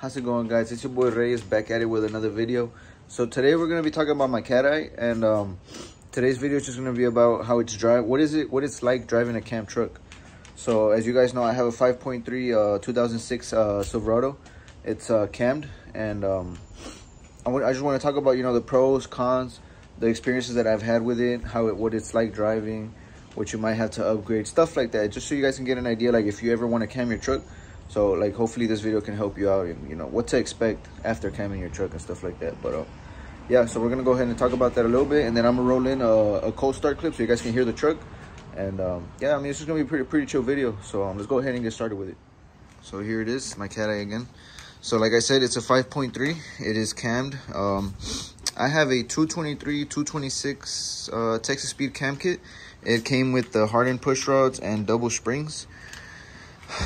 How's it going guys? It's your boy Reyes back at it with another video. So today we're going to be talking about my cat eye and um, today's video is just going to be about how it's drive. What is it? What it's like driving a cam truck. So as you guys know, I have a 5.3 uh, 2006 uh, Silverado. It's uh, cammed and um, I, I just want to talk about, you know, the pros, cons, the experiences that I've had with it, how it, what it's like driving, what you might have to upgrade, stuff like that. Just so you guys can get an idea, like if you ever want to cam your truck, so like hopefully this video can help you out and you know what to expect after camming your truck and stuff like that. But uh, yeah, so we're gonna go ahead and talk about that a little bit, and then I'm gonna roll in a, a cold start clip so you guys can hear the truck. And um, yeah, I mean it's just gonna be a pretty pretty chill video. So um, let's go ahead and get started with it. So here it is, my cat eye again. So like I said, it's a 5.3. It is cammed. Um, I have a 223, 226 uh, Texas Speed cam kit. It came with the hardened push rods and double springs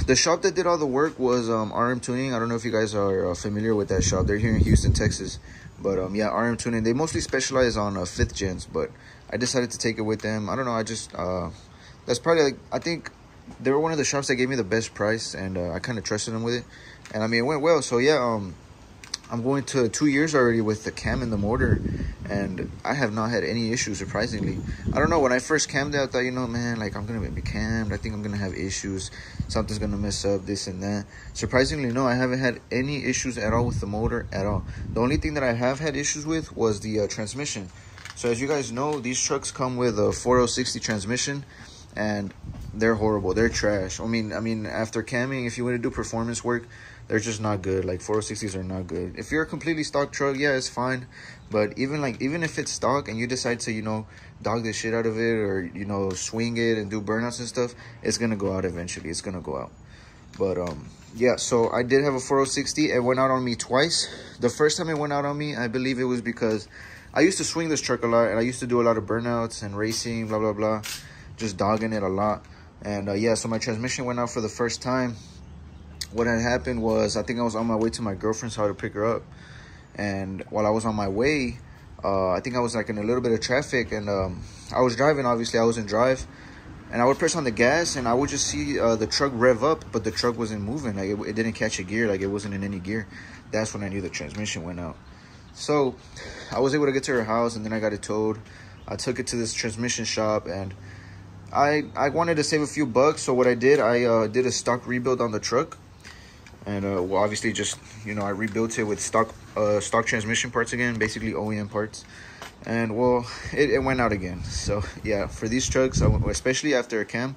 the shop that did all the work was um, RM Tuning. I don't know if you guys are uh, familiar with that shop. They're here in Houston, Texas. But um, yeah, RM Tuning. They mostly specialize on uh, fifth gens, but I decided to take it with them. I don't know. I just uh, that's probably like I think they were one of the shops that gave me the best price, and uh, I kind of trusted them with it. And I mean, it went well. So yeah, um, I'm going to two years already with the cam and the motor, and I have not had any issues. Surprisingly, I don't know. When I first cammed out, I thought, you know, man, like I'm gonna be cammed. I think I'm gonna have issues. Something's gonna mess up, this and that. Surprisingly, no, I haven't had any issues at all with the motor at all. The only thing that I have had issues with was the uh, transmission. So as you guys know, these trucks come with a 4060 transmission, and they're horrible. They're trash. I mean, I mean, after camming, if you want to do performance work they're just not good. Like 460s are not good. If you're a completely stock truck, yeah, it's fine. But even like even if it's stock and you decide to, you know, dog the shit out of it or, you know, swing it and do burnouts and stuff, it's gonna go out eventually. It's gonna go out. But um yeah, so I did have a 4060. It went out on me twice. The first time it went out on me, I believe it was because I used to swing this truck a lot and I used to do a lot of burnouts and racing, blah blah blah. Just dogging it a lot. And uh, yeah, so my transmission went out for the first time what had happened was I think I was on my way to my girlfriend's house to pick her up. And while I was on my way, uh, I think I was like in a little bit of traffic and um, I was driving, obviously I was in drive. And I would press on the gas and I would just see uh, the truck rev up, but the truck wasn't moving. Like it, it didn't catch a gear, like it wasn't in any gear. That's when I knew the transmission went out. So I was able to get to her house and then I got it towed. I took it to this transmission shop and I I wanted to save a few bucks. So what I did, I uh, did a stock rebuild on the truck. And uh, well obviously just you know i rebuilt it with stock uh, stock transmission parts again basically oem parts. And well it, it went out again. So yeah for these trucks especially after a cam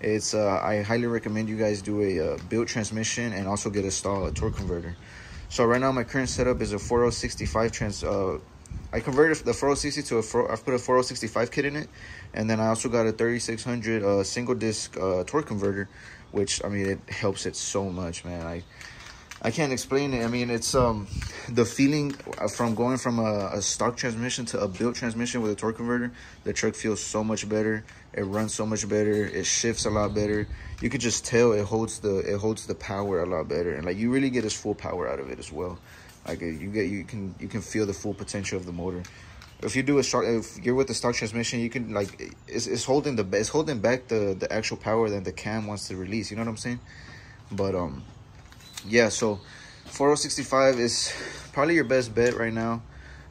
it's uh, i highly recommend you guys do a uh, built transmission and also get a stall a torque converter. So right now my current setup is a 4065 trans uh, I converted the 4060 to a 4, I've put a 4065 kit in it, and then I also got a 3600 uh, single disc uh, torque converter, which I mean it helps it so much, man. I I can't explain it. I mean, it's um the feeling from going from a, a, stock transmission to a built transmission with a torque converter. The truck feels so much better. It runs so much better. It shifts a lot better. You could just tell it holds the it holds the power a lot better, and like you really get its full power out of it as well. Like you get you can you can feel the full potential of the motor. If you do a stock, if you're with the stock transmission, you can like it's, it's holding the it's holding back the the actual power that the cam wants to release. You know what I'm saying? But um, yeah. So 4065 is probably your best bet right now.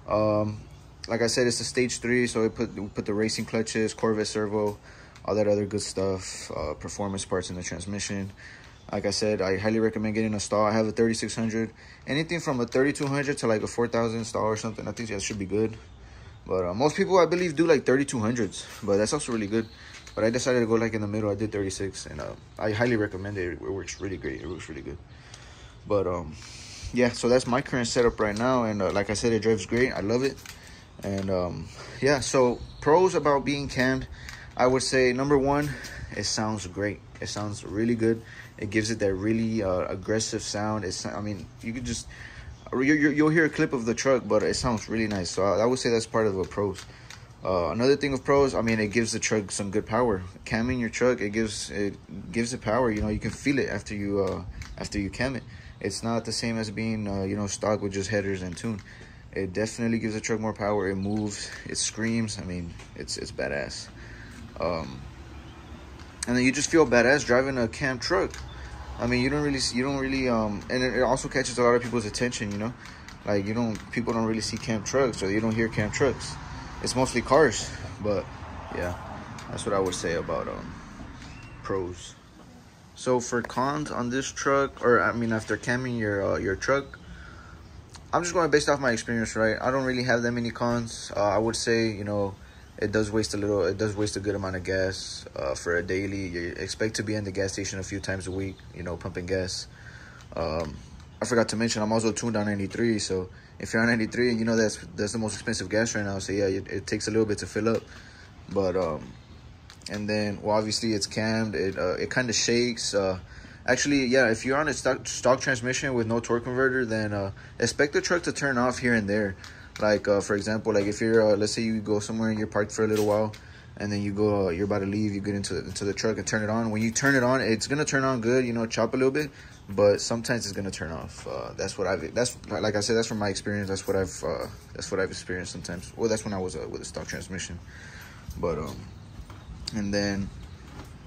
Um, like I said, it's a stage three, so we put we put the racing clutches, Corvette servo, all that other good stuff, uh, performance parts in the transmission. Like I said, I highly recommend getting a stall. I have a 3600. Anything from a 3200 to like a 4000 stall or something, I think that should be good. But uh, most people, I believe, do like 3200s. But that's also really good. But I decided to go like in the middle. I did 36. And uh, I highly recommend it. It works really great. It works really good. But um, yeah, so that's my current setup right now. And uh, like I said, it drives great. I love it. And um, yeah, so pros about being cammed. I would say number one, it sounds great. It sounds really good. It gives it that really uh, aggressive sound. It's, I mean, you could just, you, will hear a clip of the truck, but it sounds really nice. So I, would say that's part of a pros. Uh, another thing of pros, I mean, it gives the truck some good power. Camming your truck, it gives it gives it power. You know, you can feel it after you uh, after you cam it. It's not the same as being uh, you know stock with just headers and tune. It definitely gives the truck more power. It moves, it screams. I mean, it's it's badass. Um, and then you just feel badass driving a cam truck. I mean, you don't really, you don't really, um, and it also catches a lot of people's attention, you know, like you don't, people don't really see cam trucks or you don't hear cam trucks. It's mostly cars, but yeah, that's what I would say about um pros. So for cons on this truck, or I mean, after camming your uh, your truck, I'm just going based off my experience, right? I don't really have that many cons. Uh, I would say, you know, it does waste a little, it does waste a good amount of gas uh, for a daily. You expect to be in the gas station a few times a week, you know, pumping gas. Um, I forgot to mention, I'm also tuned on 93. So if you're on 93 and you know that's that's the most expensive gas right now, so yeah, it, it takes a little bit to fill up. But um, and then well obviously it's cammed it uh, it kind of shakes uh, actually yeah if you're on a stock, stock transmission with no torque converter then uh, expect the truck to turn off here and there like uh, for example like if you're uh, let's say you go somewhere and you're parked for a little while and then you go uh, you're about to leave you get into into the truck and turn it on. When you turn it on it's gonna turn on good you know chop a little bit but sometimes it's gonna turn off. That's what i've that's like i said that's from my experience. That's what i've that's what i've experienced sometimes. Well that's when i was with a stock transmission. But um and then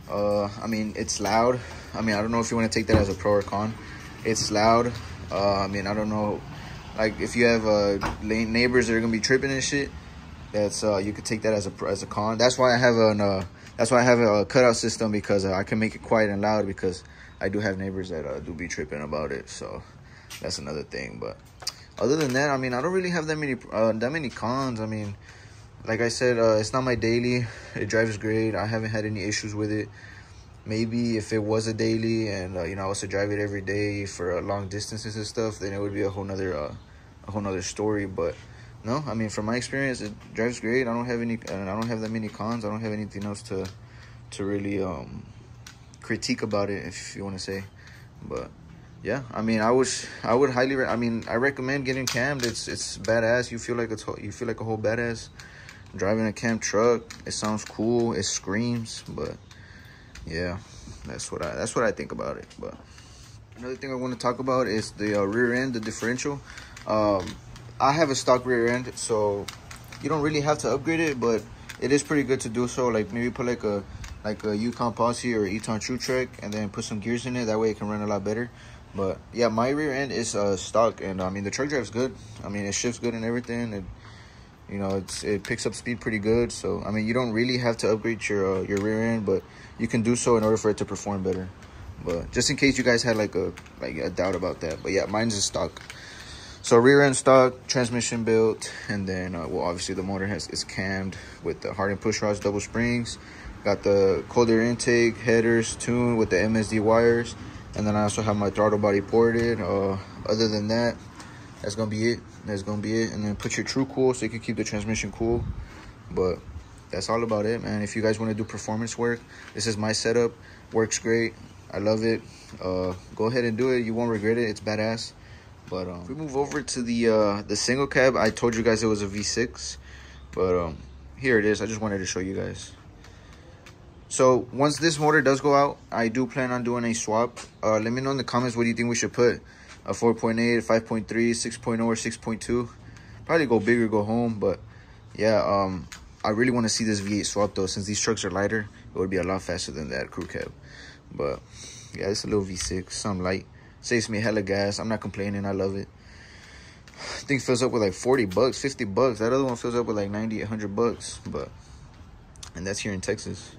uh i mean it's loud. I mean i don't know if you want to take that as a pro or con. It's loud. Uh i mean i don't know like if you have uh neighbors that are gonna be tripping and shit that's uh you could take that as a as a con that's why i have an uh that's why i have a cutout system because i can make it quiet and loud because i do have neighbors that uh, do be tripping about it so that's another thing but other than that i mean i don't really have that many uh, that many cons i mean like I said, uh, it's not my daily. It drives great. I haven't had any issues with it. Maybe if it was a daily and uh, you know I was to drive it every day for uh, long distances and stuff, then it would be a whole nother uh, whole nother story. But no, I mean from my experience, it drives great. I don't have any. I don't have that many cons. I don't have anything else to to really um, critique about it, if you want to say. But yeah, I mean, I was I would highly. I mean, I recommend getting cammed. It's it's badass. You feel like it's you feel like a whole badass driving a cam truck it sounds cool it screams but yeah that's what i that's what i think about it but another thing i want to talk about is the uh, rear end the differential um, i have a stock rear end so you don't really have to upgrade it but it is pretty good to do so. Like maybe put like a like a Yukon posi or Eaton Truetrac and then put some gears in it. That way it can run a lot better. But yeah my rear end is uh stock and i mean the truck drives good. I mean it shifts good and everything. And you know it's it picks up speed pretty good. So i mean you don't really have to upgrade your uh, your rear end but you can do so in order for it to perform better. But just in case you guys had like a like a doubt about that. But yeah mine's a stock so rear end stock transmission built and then uh, well obviously the motor has is cammed with the hardened push rods double springs. Got the cold air intake headers tuned with the msd wires and then i also have my throttle body ported. Uh other than that that's gonna be it. That's gonna be it. And then put your Tru-Cool so you can keep the transmission cool. But that's all about it man. If you guys want to do performance work this is my setup. Works great. I love it. Uh, go ahead and do it. You won't regret it. It's badass but um, if we move over to the uh, the single cab i told you guys it was a v6 but um, here it is i just wanted to show you guys so once this motor does go out i do plan on doing a swap uh, let me know in the comments what do you think we should put a 4.8, 5.3, 6.0, or 6.2. Probably go bigger, go home. But yeah, um, I really want to see this V8 swap though. Since these trucks are lighter, it would be a lot faster than that crew cab. But yeah, it's a little V6, some light. Saves me hella gas. I'm not complaining. I love it. I think fills up with like 40 bucks, 50 bucks. That other one fills up with like 90, 100 bucks. But, and that's here in Texas.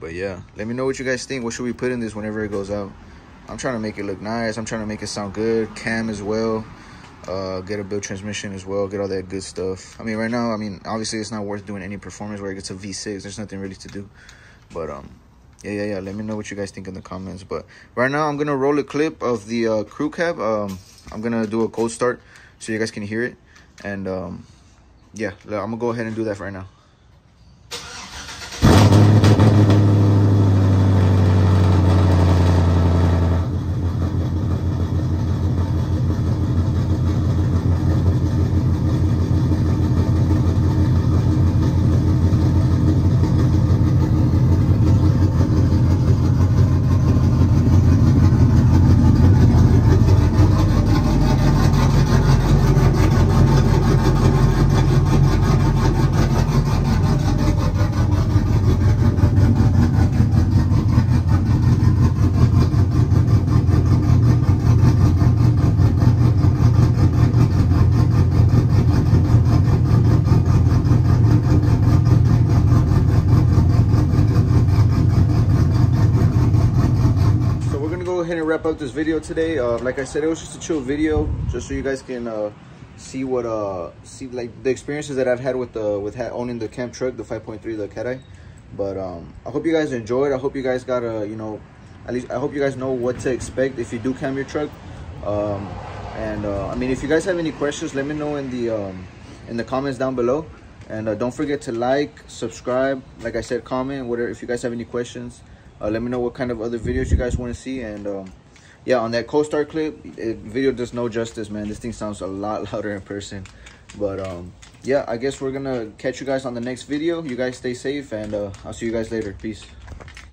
But yeah, let me know what you guys think. What should we put in this whenever it goes out? I'm trying to make it look nice. I'm trying to make it sound good. Cam as well. Uh, get a build transmission as well. Get all that good stuff. I mean, right now, I mean, obviously it's not worth doing any performance where it gets a V6. There's nothing really to do. But, um, yeah, yeah, yeah. Let me know what you guys think in the comments. But right now, I'm to roll a clip of the uh, crew cab. Um, I'm to do a cold start so you guys can hear it. And, um, yeah, I'm to go ahead and do that right now. This video today. Uh, like I said, it was just a chill video, just so you guys can uh, see what uh see like the experiences that I've had with the with owning the cam truck, the 5.3, the Cat But um, I hope you guys enjoyed. I hope you guys got a you know, at least I hope you guys know what to expect if you do cam your truck. Um, and uh, I mean, if you guys have any questions, let me know in the um, in the comments down below. And uh, don't forget to like, subscribe, like I said, comment, whatever. If you guys have any questions, uh, let me know what kind of other videos you guys want to see. And um, yeah, on that cold start clip, it, video does no justice, man. This thing sounds a lot louder in person. But um, yeah, I guess we're going to catch you guys on the next video. You guys stay safe, and uh, I'll see you guys later. Peace.